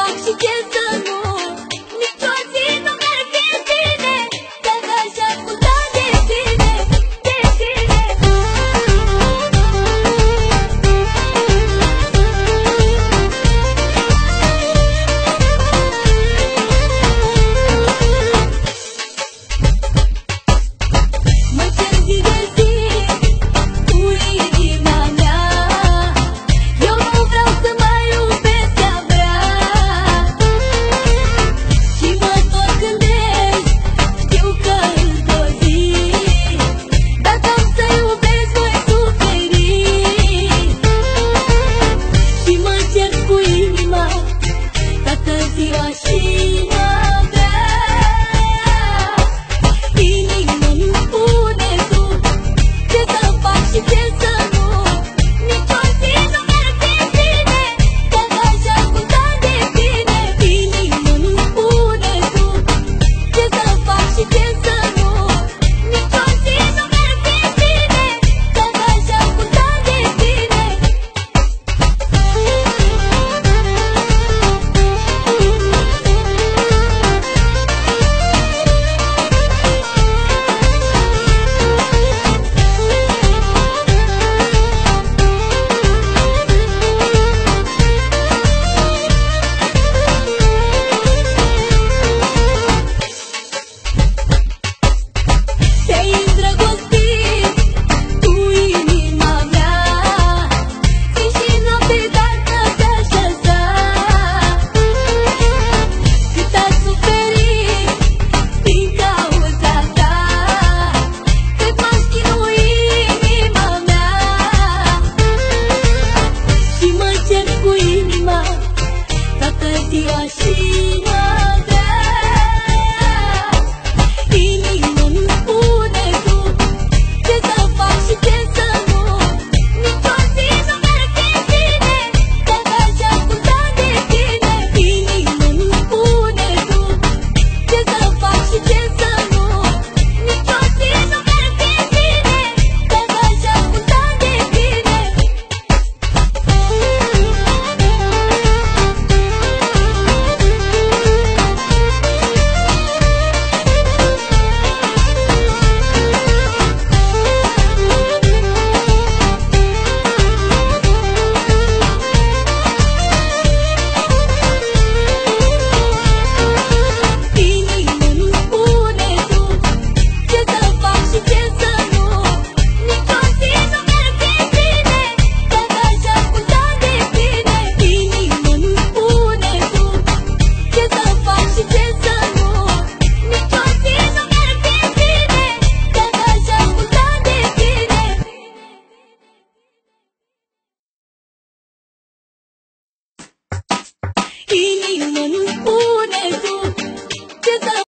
fac și ce să 我心。Inima-mi spune